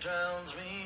drowns me